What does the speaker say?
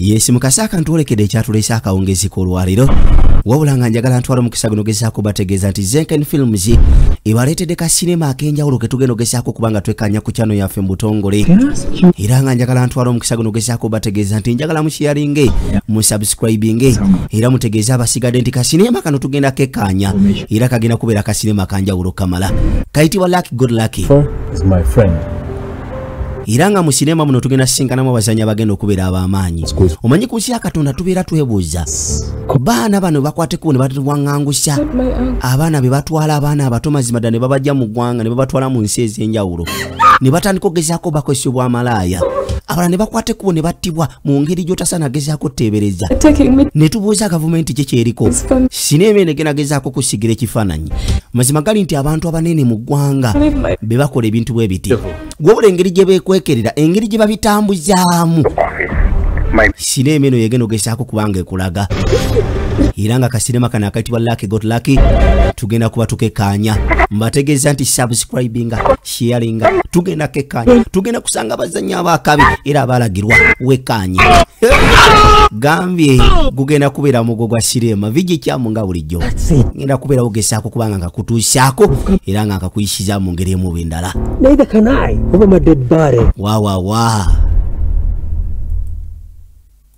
yesi mukasa akantwolekedde ekyatuleese akawungezi k'olwaliro wabula nga njagala ntwala omukisa guno gezaako bategeeza nti zenken films ebaleetedde ka sinema ak'enjawulo ke tugenda ogezaako kuba nga twekanya ku kyano yaffe mu butongole. Era nga njagala ntwala omukisa guno gezaako bategeeza nti njagala mushiyaringe musubscribinge. Era mutegeeze abasigadde nti kasinema kano tugenda kekkaanya. Era kagenda kubeera kasinema kanjawulo kamala. Kayitibwa lucky good lucky. Is my friend. Era nga mu sinema muno tugenda sisinkanamu abazanyi abagenda okubeera ab'amaanyi. Omanyi ku nsi ya katonda tubeera twebuuza. Baana bano bakwateko ne batuwaŋŋangusa abaana be batwala abaana abato mazima ddala ne babajja mu ggwanga ne babatwala mu nsi ez'enjawulo. Ne batandika okugezaako bakozesa obwamalaaya abalala ne bakwateko ne battibwa mu ngeri gy'otasaana gezaako teebereza ne tubuuza gavumenti kye kyeriko. Sinema eno egenda gezaako kusigira ekifaananyi. Mazima gali nti abantu abanene mu ggwanga be bakola ebintu bwe biti gwobula engeri gye beekwekerera engeri gye babitambuzaamu sinema eno yegenda ogezaako kubanga ekulaga. Era nga kasinema kano akayitibwa lucky got lucky tugenda kuba tukekaanya mbategeeza nti subscribinga sharinga tugenda kekaanya tugenda kusanga abazanyi abakabi era abalagirwa wekaanye gambye gugenda kubeera mugo gwa sirema vigi kyamu nga bulijjo. Ngenda kubeera ogezaako kubanga nkakutuusaako era nga nkakuyisiza mu ngeri emu bwendala Neither